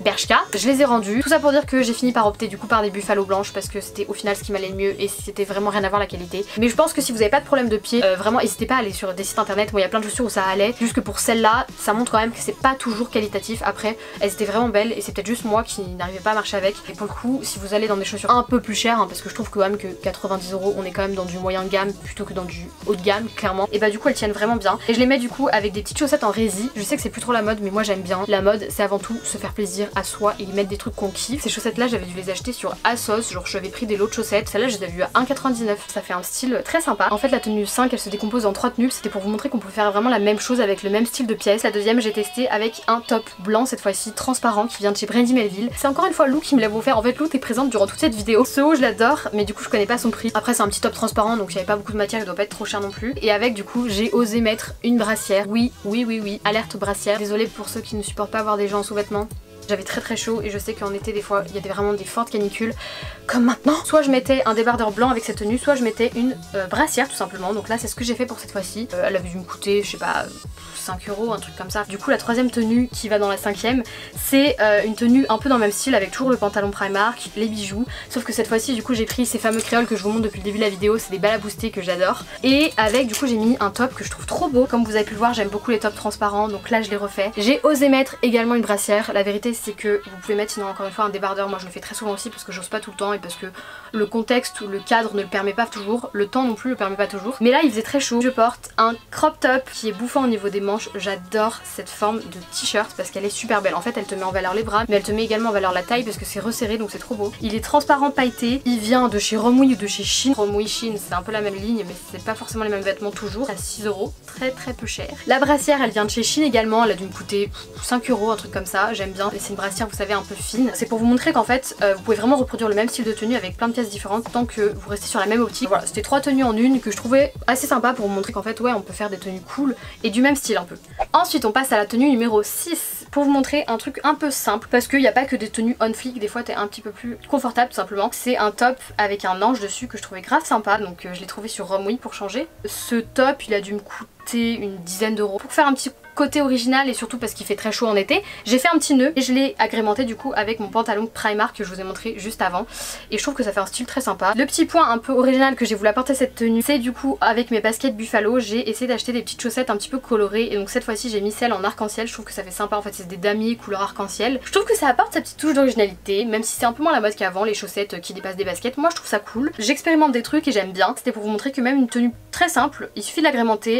Bershka. Je les ai rendus. Tout ça pour dire que j'ai fini par opter du coup par des buffalo blanches parce que c'était au final ce qui m'allait le mieux et c'était vraiment rien à voir la qualité. Mais je pense que si vous avez pas de problème de pied, euh, vraiment n'hésitez pas à aller sur des sites internet. Moi il y a plein de chaussures où ça allait. Juste que pour celle-là, ça montre quand même que c'est pas toujours qualitatif. Après, elles étaient vraiment belles et c'est peut-être juste moi qui n'arrivais pas à marcher avec. Et pour le coup, si vous allez dans des chaussures un peu plus chères, hein, parce que je trouve quand même que 90 euros, on est quand même dans du moyen gamme plutôt que dans du haut de gamme, clairement. Et bah du coup elles tiennent vraiment bien. Et je les mets du coup avec des petites chaussettes en rési. Je sais que c'est plus trop la mode, mais moi j'aime bien. La mode, c'est avant tout se faire plaisir à soi et y mettre des trucs qu'on kiffe. Ces chaussettes là j'avais dû les acheter sur Asos, genre j'avais pris des lots de chaussettes. Celle-là je les avais vues à 1,99. Ça fait un style très sympa. En fait la tenue 5 elle se décompose en 3 tenues, c'était pour vous montrer qu'on pouvait faire vraiment la même chose avec le même style de pièce. La deuxième j'ai testé avec un top blanc cette fois-ci transparent qui vient de chez Brandy Melville. C'est encore une fois Lou qui me l'a offert. En fait Lou est présente durant toute cette vidéo. Ce haut je l'adore mais du coup je connais pas son prix. Après c'est un petit top transparent donc il pas beaucoup de matière, il doit pas être trop cher non plus. Et avec du coup j'ai osé mettre une brassière. Oui, oui, oui, oui, alerte brassière. Désolée pour ceux qui ne supportent pas avoir des gens en sous-vêtements. J'avais très très chaud et je sais qu'en été des fois il y a vraiment des fortes canicules comme maintenant. Soit je mettais un débardeur blanc avec cette tenue, soit je mettais une euh, brassière tout simplement. Donc là c'est ce que j'ai fait pour cette fois-ci. Euh, elle avait dû me coûter je sais pas 5 euros, un truc comme ça. Du coup la troisième tenue qui va dans la cinquième, c'est euh, une tenue un peu dans le même style avec toujours le pantalon Primark, les bijoux, sauf que cette fois-ci du coup j'ai pris ces fameux créoles que je vous montre depuis le début de la vidéo, c'est des booster que j'adore. Et avec du coup j'ai mis un top que je trouve trop beau, comme vous avez pu le voir j'aime beaucoup les tops transparents donc là je les refais. J'ai osé mettre également une brassière, la vérité c'est que vous pouvez mettre sinon encore une fois un débardeur, moi je le fais très souvent aussi parce que j'ose pas tout le temps et parce que le contexte ou le cadre ne le permet pas toujours, le temps non plus le permet pas toujours. Mais là il faisait très chaud, je porte un crop top qui est bouffant au niveau des manches, j'adore cette forme de t-shirt parce qu'elle est super belle. En fait elle te met en valeur les bras mais elle te met également en valeur la taille parce que c'est resserré donc c'est trop beau. Il est transparent pailleté, il vient de chez Romouille ou de chez Chine. Romouille Chine c'est un peu la même ligne mais c'est pas forcément les mêmes vêtements toujours, à 6 euros, très très peu cher. La brassière elle vient de chez Chine également, elle a dû me coûter 5 euros un truc comme ça, j'aime bien. C'est une brassière vous savez un peu fine. C'est pour vous montrer qu'en fait euh, vous pouvez vraiment reproduire le même style de tenue avec plein de pièces différentes tant que vous restez sur la même optique. Voilà c'était trois tenues en une que je trouvais assez sympa pour vous montrer qu'en fait ouais on peut faire des tenues cool et du même style un peu. Ensuite on passe à la tenue numéro 6 pour vous montrer un truc un peu simple parce qu'il n'y a pas que des tenues on fleek, des fois t'es un petit peu plus confortable tout simplement. C'est un top avec un ange dessus que je trouvais grave sympa donc euh, je l'ai trouvé sur Romwe pour changer. Ce top il a dû me coûter une dizaine d'euros pour faire un petit côté original et surtout parce qu'il fait très chaud en été, j'ai fait un petit nœud et je l'ai agrémenté du coup avec mon pantalon Primark que je vous ai montré juste avant. Et je trouve que ça fait un style très sympa. Le petit point un peu original que j'ai voulu apporter cette tenue, c'est du coup avec mes baskets Buffalo, j'ai essayé d'acheter des petites chaussettes un petit peu colorées. Et donc cette fois-ci j'ai mis celle en arc-en-ciel, je trouve que ça fait sympa. En fait c'est des damiers couleur arc-en-ciel. Je trouve que ça apporte sa petite touche d'originalité même si c'est un peu moins la mode qu'avant les chaussettes qui dépassent des baskets, moi je trouve ça cool. J'expérimente des trucs et j'aime bien, c'était pour vous montrer que même une tenue très simple, il suffit de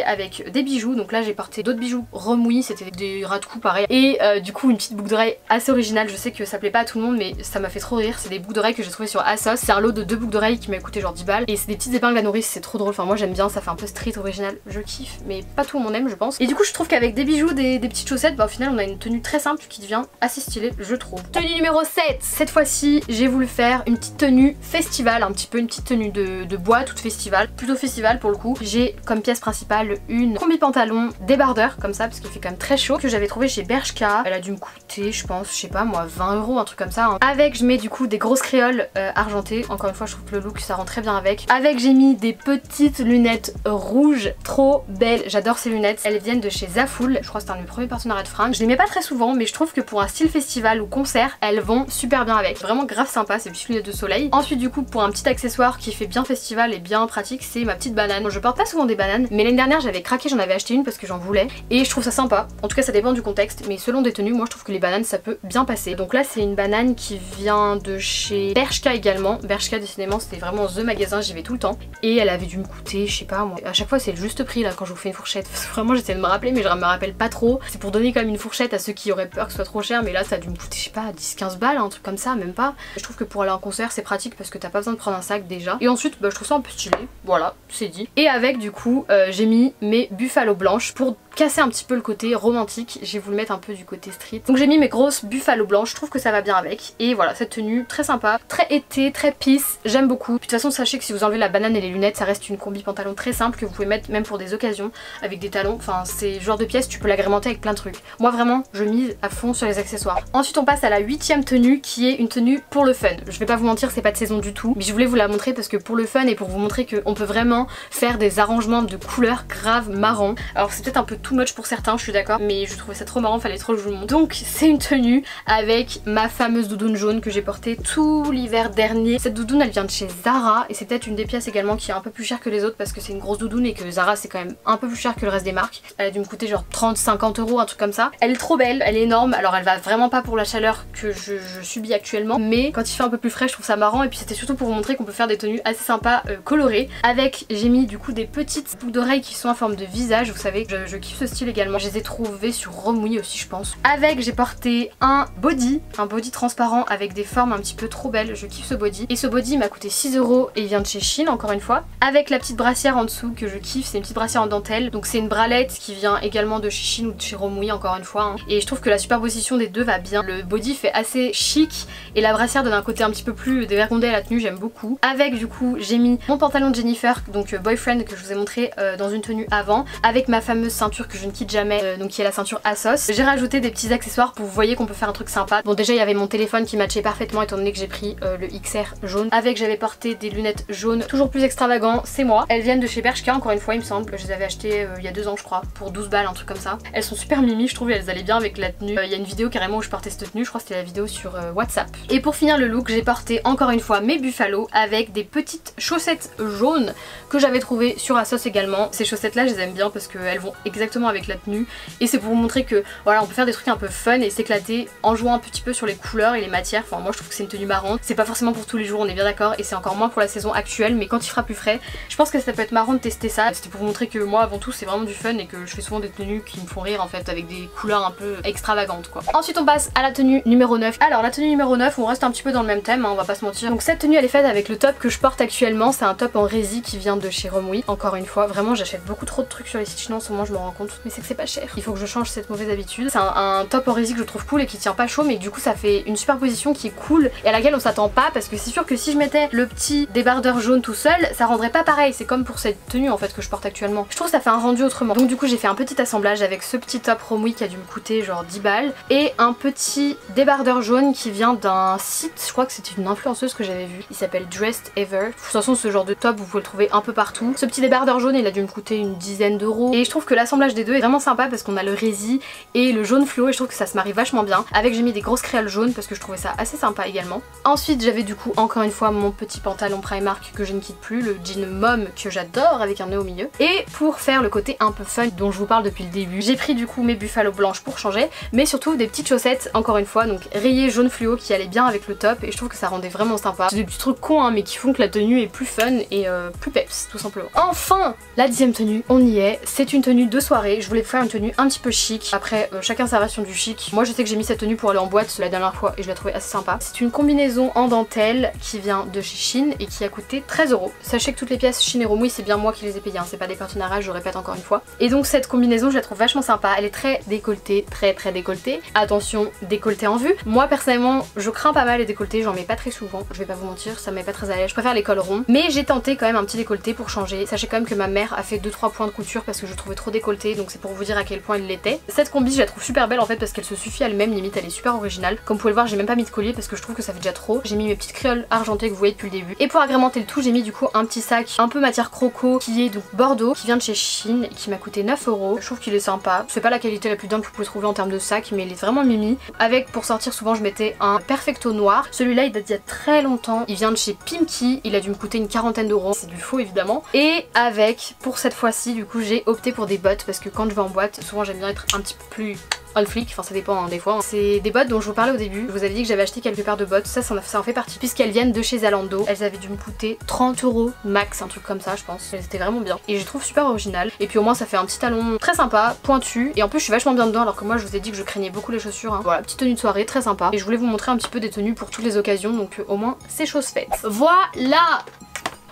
avec des bijoux, donc là j'ai porté d'autres bijoux remouillis, c'était des ras de cou pareil. Et euh, du coup une petite boucle d'oreille assez originale, je sais que ça plaît pas à tout le monde mais ça m'a fait trop rire. C'est des boucles d'oreilles que j'ai trouvé sur Asos. C'est un lot de deux boucles d'oreilles qui m'a coûté genre 10 balles. Et c'est des petites épingles à nourrice, c'est trop drôle. Enfin moi j'aime bien, ça fait un peu street original, je kiffe. Mais pas tout le monde aime je pense. Et du coup je trouve qu'avec des bijoux, des, petites chaussettes, bah au final on a une tenue très simple qui devient assez stylée je trouve. Tenue numéro 7 Cette fois-ci j'ai voulu faire une petite tenue festival, un petit peu une petite tenue de, de bois, toute festival. Plutôt festival pour le coup. J'ai comme pièce principale une combi pantalon débardeur comme ça parce qu'il fait quand même très chaud que j'avais trouvé chez Bershka. Elle a dû me coûter, je pense, je sais pas moi, 20 euros, un truc comme ça. Hein. Avec, je mets du coup des grosses créoles euh, argentées. Encore une fois, je trouve que le look, ça rend très bien avec. Avec, j'ai mis des petites lunettes rouges, trop belles. J'adore ces lunettes. Elles viennent de chez Zafoul. Je crois que c'est un de mes premiers partenariats de fringues. Je les mets pas très souvent, mais je trouve que pour un style festival ou concert, elles vont super bien avec. Vraiment grave sympa, ces petites lunettes de soleil. Ensuite, du coup, pour un petit accessoire qui fait bien festival et bien pratique, c'est ma petite banane. je porte pas souvent des bananes, mais l'année dernière, j'avais craqué, j'en avais acheté une parce que j'en voulais. Et je trouve sympa. En tout cas, ça dépend du contexte, mais selon des tenues, moi je trouve que les bananes ça peut bien passer. Donc là c'est une banane qui vient de chez Bershka également. Bershka décidément c'était vraiment the magasin, j'y vais tout le temps. Et elle avait dû me coûter, je sais pas moi, à chaque fois c'est le juste prix là quand je vous fais une fourchette. vraiment j'essaie de me rappeler mais je me rappelle pas trop. C'est pour donner quand même une fourchette à ceux qui auraient peur que ce soit trop cher, mais là ça a dû me coûter je sais pas 10-15 balles, un truc comme ça, même pas. Je trouve que pour aller en concert c'est pratique parce que t'as pas besoin de prendre un sac déjà. Et ensuite bah, je trouve ça un peu stylé, voilà, c'est dit. Et avec du coup euh, j'ai mis mes buffalo blanches pour casser un petit peu le côté romantique, j'ai voulu mettre un peu du côté street. Donc j'ai mis mes grosses buffalo blanches, je trouve que ça va bien avec. Et voilà, cette tenue très sympa, très été, très peace, j'aime beaucoup. de toute façon sachez que si vous enlevez la banane et les lunettes, ça reste une combi pantalon très simple que vous pouvez mettre même pour des occasions avec des talons. Enfin c'est le genre de pièce, tu peux l'agrémenter avec plein de trucs. Moi vraiment, je mise à fond sur les accessoires. Ensuite on passe à la huitième tenue qui est une tenue pour le fun. Je vais pas vous mentir, c'est pas de saison du tout, mais je voulais vous la montrer parce que pour le fun et pour vous montrer qu'on peut vraiment faire des arrangements de couleurs graves marron. Alors c'est peut-être un peu too much pour certains, suis d'accord, mais je trouvais ça trop marrant, fallait trop que je vous le montre. Donc c'est une tenue avec ma fameuse doudoune jaune que j'ai portée tout l'hiver dernier. Cette doudoune elle vient de chez Zara et c'est peut-être une des pièces également qui est un peu plus chère que les autres parce que c'est une grosse doudoune et que Zara c'est quand même un peu plus cher que le reste des marques. Elle a dû me coûter genre 30-50 euros, un truc comme ça. Elle est trop belle, elle est énorme, alors elle va vraiment pas pour la chaleur que je, subis actuellement, mais quand il fait un peu plus frais je trouve ça marrant et puis c'était surtout pour vous montrer qu'on peut faire des tenues assez sympas euh, colorées. Avec, j'ai mis du coup des petites boucles d'oreilles qui sont en forme de visage, vous savez, je, je kiffe ce style également. Je les ai trouvées sur Romouille aussi je pense. Avec j'ai porté un body, un body transparent avec des formes un petit peu trop belles, je kiffe ce body. Et ce body m'a coûté 6 euros et il vient de chez Chine encore une fois. Avec la petite brassière en dessous que je kiffe, c'est une petite brassière en dentelle. Donc c'est une bralette qui vient également de chez Chine ou de chez Romouille encore une fois. Hein. Et je trouve que la superposition des deux va bien. Le body fait assez chic et la brassière donne un côté un petit peu plus dévergondé à la tenue, j'aime beaucoup. Avec du coup j'ai mis mon pantalon de Jennifer, donc euh, boyfriend que je vous ai montré euh, dans une tenue avant, avec ma fameuse ceinture que je ne quitte jamais, euh, donc qui est la ceinture Asos. J'ai rajouté des petits accessoires pour vous voyez qu'on peut faire un truc sympa. Bon déjà il y avait mon téléphone qui matchait parfaitement étant donné que j'ai pris euh, le XR jaune. Avec j'avais porté des lunettes jaunes, toujours plus extravagant, c'est moi. Elles viennent de chez Bershka encore une fois il me semble. Je les avais achetées euh, il y a deux ans je crois, pour 12 balles, un truc comme ça. Elles sont super mimi je trouve, elles allaient bien avec la tenue. Il y a une vidéo carrément où je portais cette tenue, je crois que c'était la vidéo sur WhatsApp. Et pour finir le look, j'ai porté encore une fois mes Buffalo avec des petites chaussettes jaunes que j'avais trouvées sur Asos également. Ces chaussettes là je les aime bien parce qu'elles vont exactement avec la tenue et c'est pour vous montrer que voilà on peut faire des trucs un peu fun et s'éclater en jouant un petit peu sur les couleurs et les matières. Enfin moi je trouve que c'est une tenue marrante. C'est pas forcément pour tous les jours on est bien d'accord et c'est encore moins pour la saison actuelle mais quand il fera plus frais je pense que ça peut être marrant de tester ça. C'était pour vous montrer que moi avant tout c'est vraiment du fun et que je fais souvent des tenues qui me font rire en fait avec des couleurs un peu extravagantes quoi. Ensuite on passe à la tenue numéro 9. Alors la tenue numéro 9 on reste un petit peu dans le même thème hein, on va pas se mentir. Donc cette tenue elle est faite avec le top que je porte actuellement. C'est un top en rési qui vient de chez Romwe. Encore une fois vraiment j'achète beaucoup trop de trucs sur les sites chinois en ce moment je me rends mais c'est que c'est pas cher. Il faut que je change cette mauvaise habitude. C'est un, top en que je trouve cool et qui tient pas chaud mais du coup ça fait une superposition qui est cool et à laquelle on s'attend pas parce que c'est sûr que si je mettais le petit débardeur jaune tout seul ça rendrait pas pareil. C'est comme pour cette tenue en fait que je porte actuellement. Je trouve que ça fait un rendu autrement. Donc du coup j'ai fait un petit assemblage avec ce petit top Romwe qui a dû me coûter genre 10 balles et un petit débardeur jaune qui vient d'un site, je crois que c'était une influenceuse que j'avais vu. Il s'appelle Dressed Ever. De toute façon ce genre de top vous pouvez le trouver un peu partout. Ce petit débardeur jaune il a dû me coûter une dizaine d'euros et je trouve que l'assemblage des deux est vraiment sympa parce qu'on a le rési et le jaune fluo et je trouve que ça se marie vachement bien. Avec j'ai mis des grosses créoles jaunes parce que je trouvais ça assez sympa également. Ensuite j'avais du coup encore une fois mon petit pantalon Primark que je ne quitte plus, le jean mom que j'adore avec un nœud au milieu. Et pour faire le côté un peu fun dont je vous parle depuis le début, j'ai pris du coup mes buffalo blanches pour changer mais surtout des petites chaussettes encore une fois donc rayées jaune fluo qui allaient bien avec le top et je trouve que ça rendait vraiment sympa. C'est des petits trucs cons hein, mais qui font que la tenue est plus fun et euh, plus peps tout simplement. Enfin la dixième tenue, on y est. C'est une tenue de soirée. Je voulais faire une tenue un petit peu chic. Après euh, chacun sa version du chic. Moi je sais que j'ai mis cette tenue pour aller en boîte la dernière fois et je la trouvais assez sympa. C'est une combinaison en dentelle qui vient de chez Chine et qui a coûté 13 euros. Sachez que toutes les pièces Chine et Romouille c'est bien moi qui les ai payées. Hein. C'est pas des partenariats, je répète encore une fois. Et donc cette combinaison je la trouve vachement sympa. Elle est très décolletée, très très décolletée. Attention décolletée en vue. Moi personnellement je crains pas mal les décolletés, j'en mets pas très souvent. Je vais pas vous mentir, ça met pas très à l'aise. Je préfère les cols ronds. Mais j'ai tenté quand même un petit décolleté pour changer. Sachez quand même que ma mère a fait 2-3 points de couture parce que je trouvais trop décolleté donc c'est pour vous dire à quel point elle l'était. Cette combi je la trouve super belle en fait parce qu'elle se suffit elle-même limite elle est super originale. Comme vous pouvez le voir j'ai même pas mis de collier parce que je trouve que ça fait déjà trop. J'ai mis mes petites créoles argentées que vous voyez depuis le début. Et pour agrémenter le tout j'ai mis du coup un petit sac un peu matière croco qui est donc Bordeaux qui vient de chez Chine et qui m'a coûté 9 euros. Je trouve qu'il est sympa. C'est pas la qualité la plus dingue que vous pouvez trouver en termes de sac mais il est vraiment mimi. Avec pour sortir souvent je mettais un perfecto noir. Celui-là il date d'il y a très longtemps. Il vient de chez Pimki. Il a dû me coûter une quarantaine d'euros. C'est du faux évidemment. Et avec pour cette fois-ci du coup j'ai opté pour des bottes que quand je vais en boîte souvent j'aime bien être un petit peu plus on flic, enfin ça dépend hein, des fois. C'est des bottes dont je vous parlais au début. Je vous avais dit que j'avais acheté quelques paires de bottes, ça, ça en fait partie puisqu'elles viennent de chez Zalando. Elles avaient dû me coûter 30 euros max, un truc comme ça je pense. Elles étaient vraiment bien et je trouve super original. Et puis au moins ça fait un petit talon très sympa, pointu et en plus je suis vachement bien dedans alors que moi je vous ai dit que je craignais beaucoup les chaussures. Hein. Voilà, petite tenue de soirée très sympa et je voulais vous montrer un petit peu des tenues pour toutes les occasions donc au moins c'est chose faite. Voilà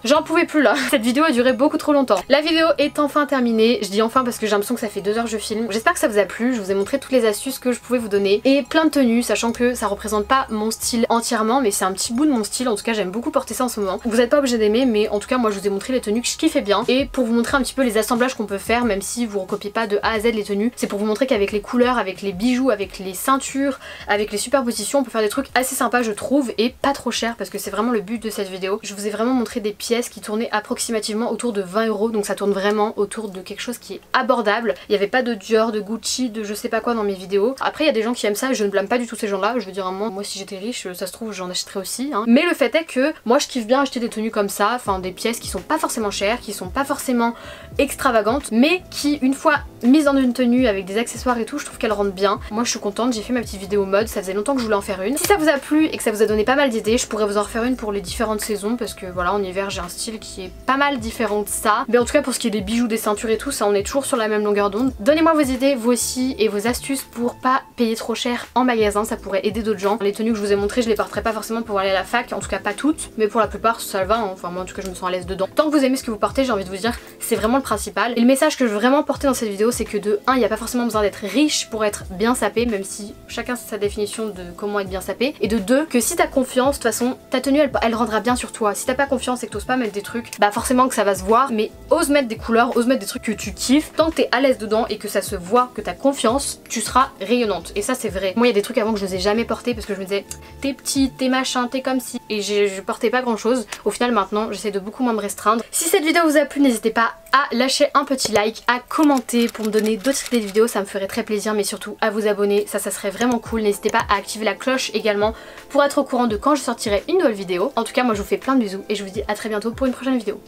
J'en pouvais plus là. Cette vidéo a duré beaucoup trop longtemps. La vidéo est enfin terminée. Je dis enfin parce que j'ai l'impression que ça fait deux heures que je filme. J'espère que ça vous a plu. Je vous ai montré toutes les astuces que je pouvais vous donner. Et plein de tenues, sachant que ça représente pas mon style entièrement, mais c'est un petit bout de mon style. En tout cas, j'aime beaucoup porter ça en ce moment. Vous n'êtes pas obligé d'aimer, mais en tout cas, moi je vous ai montré les tenues que je kiffais bien. Et pour vous montrer un petit peu les assemblages qu'on peut faire, même si vous recopiez pas de A à Z les tenues, c'est pour vous montrer qu'avec les couleurs, avec les bijoux, avec les ceintures, avec les superpositions, on peut faire des trucs assez sympas, je trouve, et pas trop cher parce que c'est vraiment le but de cette vidéo. Je vous ai vraiment montré des pièces qui tournaient à approximativement autour de 20 euros donc ça tourne vraiment autour de quelque chose qui est abordable. Il n'y avait pas de Dior, de Gucci, de je sais pas quoi dans mes vidéos. Après il y a des gens qui aiment ça et je ne blâme pas du tout ces gens là. Je veux dire moi, moi si j'étais riche ça se trouve j'en achèterais aussi. Hein. Mais le fait est que moi je kiffe bien acheter des tenues comme ça, enfin des pièces qui sont pas forcément chères, qui sont pas forcément extravagantes mais qui une fois mises dans une tenue avec des accessoires et tout je trouve qu'elles rendent bien. Moi je suis contente, j'ai fait ma petite vidéo mode, ça faisait longtemps que je voulais en faire une. Si ça vous a plu et que ça vous a donné pas mal d'idées je pourrais vous en refaire une pour les différentes saisons parce que voilà en hiver j'ai un style qui est pas mal différent de ça. Mais en tout cas pour ce qui est des bijoux, des ceintures et tout, ça on est toujours sur la même longueur d'onde. Donnez-moi vos idées vous aussi et vos astuces pour pas payer trop cher en magasin, ça pourrait aider d'autres gens. Les tenues que je vous ai montrées je les porterai pas forcément pour aller à la fac, en tout cas pas toutes, mais pour la plupart ça va, hein. enfin moi en tout cas je me sens à l'aise dedans. Tant que vous aimez ce que vous portez j'ai envie de vous dire c'est vraiment le principal. Et le message que je veux vraiment porter dans cette vidéo c'est que de 1 il n'y a pas forcément besoin d'être riche pour être bien sapé même si chacun sa définition de comment être bien sapé. Et de 2 que si t'as confiance de toute façon ta tenue elle, elle rendra bien sur toi. Si t'as pas confiance et que t'oses pas mettre des trucs, bah forcément que ça va se voir, mais ose mettre des couleurs, ose mettre des trucs que tu kiffes. Tant que t'es à l'aise dedans et que ça se voit, que t'as confiance, tu seras rayonnante. Et ça c'est vrai. Moi il y a des trucs avant que je n'osais jamais porter parce que je me disais t'es petite, t'es machin, t'es comme si. Et je portais pas grand chose. Au final maintenant j'essaie de beaucoup moins me restreindre. Si cette vidéo vous a plu, n'hésitez pas à lâcher un petit like, à commenter pour me donner d'autres idées de vidéos, ça me ferait très plaisir, mais surtout à vous abonner, ça ça serait vraiment cool. N'hésitez pas à activer la cloche également pour être au courant de quand je sortirai une nouvelle vidéo. En tout cas moi je vous fais plein de bisous et je vous dis à très pour une prochaine vidéo.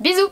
Bisous